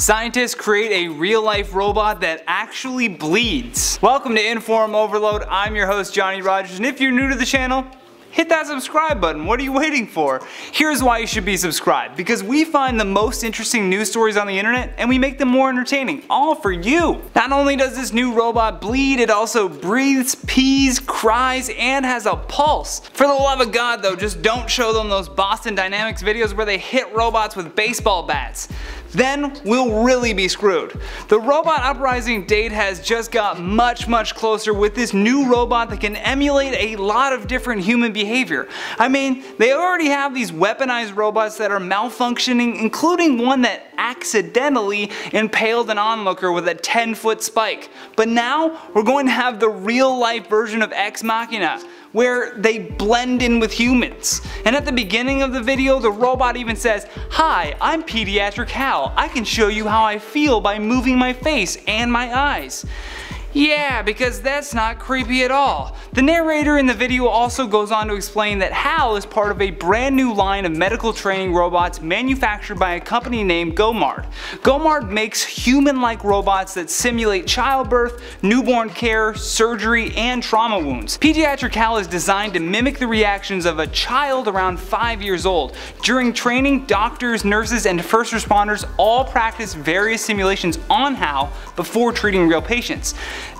Scientists create a real-life robot that actually bleeds. Welcome to Inform Overload. I'm your host Johnny Rogers and if you're new to the channel, hit that subscribe button. What are you waiting for? Here's why you should be subscribed. Because we find the most interesting news stories on the internet and we make them more entertaining. All for you. Not only does this new robot bleed, it also breathes, pees, cries, and has a pulse. For the love of God though, just don't show them those Boston Dynamics videos where they hit robots with baseball bats then we'll really be screwed. The robot uprising date has just got much much closer with this new robot that can emulate a lot of different human behavior. I mean, they already have these weaponized robots that are malfunctioning, including one that accidentally impaled an onlooker with a 10 foot spike. But now we're going to have the real life version of Ex Machina where they blend in with humans. And at the beginning of the video, the robot even says, Hi, I'm Pediatric Hal. I can show you how I feel by moving my face and my eyes. Yeah, because that's not creepy at all. The narrator in the video also goes on to explain that HAL is part of a brand new line of medical training robots manufactured by a company named Gaumard. Gaumard makes human-like robots that simulate childbirth, newborn care, surgery, and trauma wounds. Pediatric HAL is designed to mimic the reactions of a child around 5 years old. During training, doctors, nurses, and first responders all practice various simulations on HAL before treating real patients.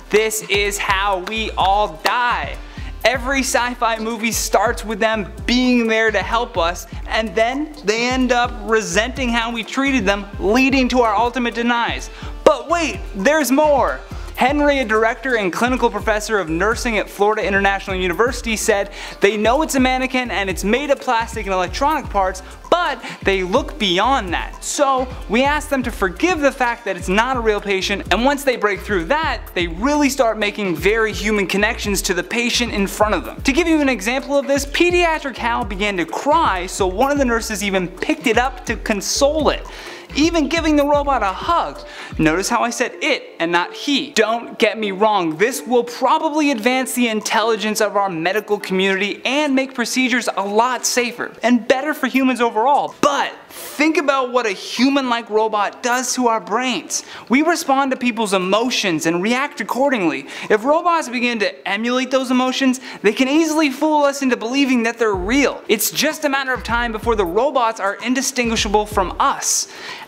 This is how we all die. Every sci-fi movie starts with them being there to help us and then they end up resenting how we treated them leading to our ultimate denies. But wait, there's more! Henry, a director and clinical professor of nursing at Florida International University said, they know it's a mannequin and it's made of plastic and electronic parts, but they look beyond that. So we ask them to forgive the fact that it's not a real patient and once they break through that, they really start making very human connections to the patient in front of them. To give you an example of this, pediatric Hal began to cry so one of the nurses even picked it up to console it even giving the robot a hug. Notice how I said it and not he. Don't get me wrong, this will probably advance the intelligence of our medical community and make procedures a lot safer and better for humans overall. But Think about what a human-like robot does to our brains. We respond to people's emotions and react accordingly. If robots begin to emulate those emotions, they can easily fool us into believing that they're real. It's just a matter of time before the robots are indistinguishable from us.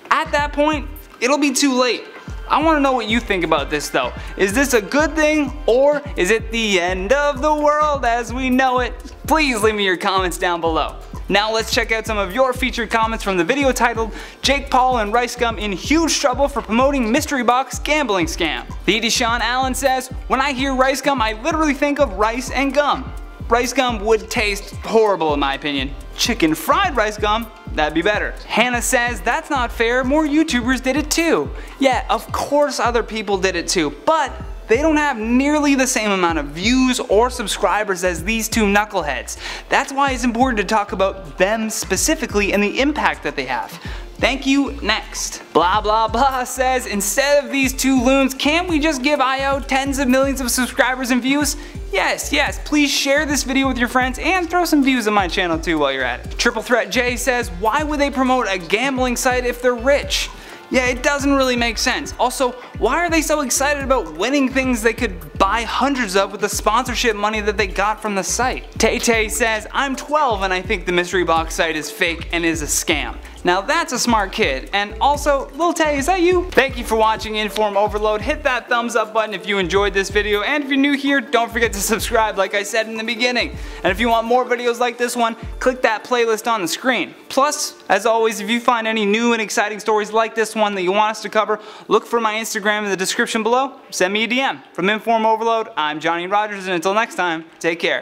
At that point, it'll be too late. I want to know what you think about this though. Is this a good thing or is it the end of the world as we know it? Please leave me your comments down below. Now let's check out some of your featured comments from the video titled Jake Paul and Rice Gum in huge trouble for promoting mystery box gambling scam. The Deshaun Allen says, when I hear rice gum I literally think of rice and gum. Rice gum would taste horrible in my opinion. Chicken fried rice gum That'd be better. Hannah says, that's not fair, more YouTubers did it too. Yeah, of course other people did it too, but they don't have nearly the same amount of views or subscribers as these two knuckleheads. That's why it's important to talk about them specifically and the impact that they have. Thank you, next. Blah blah blah says, instead of these two loons, can't we just give IO tens of millions of subscribers and views? Yes, yes, please share this video with your friends and throw some views on my channel too while you're at it. Triple Threat J says, why would they promote a gambling site if they're rich? Yeah, it doesn't really make sense. Also, why are they so excited about winning things they could buy hundreds of with the sponsorship money that they got from the site? Tay Tay says, I'm 12 and I think the mystery box site is fake and is a scam. Now that's a smart kid. And also, Lil Tay, is that you? Thank you for watching Inform Overload. Hit that thumbs up button if you enjoyed this video. And if you're new here, don't forget to subscribe like I said in the beginning. And if you want more videos like this one, click that playlist on the screen. Plus, as always, if you find any new and exciting stories like this one that you want us to cover, look for my Instagram in the description below. Send me a DM. From Inform Overload, I'm Johnny Rogers, and until next time, take care.